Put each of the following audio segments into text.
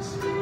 Christ.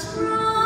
strong.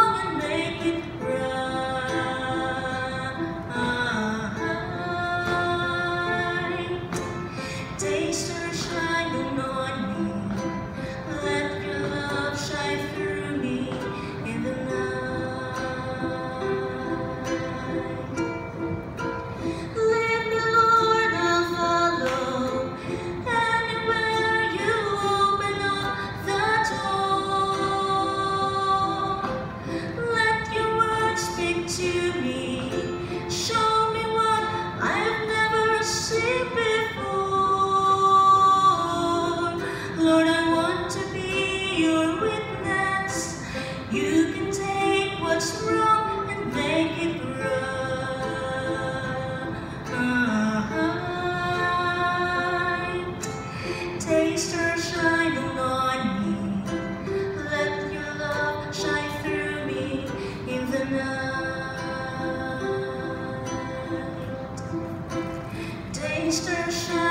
station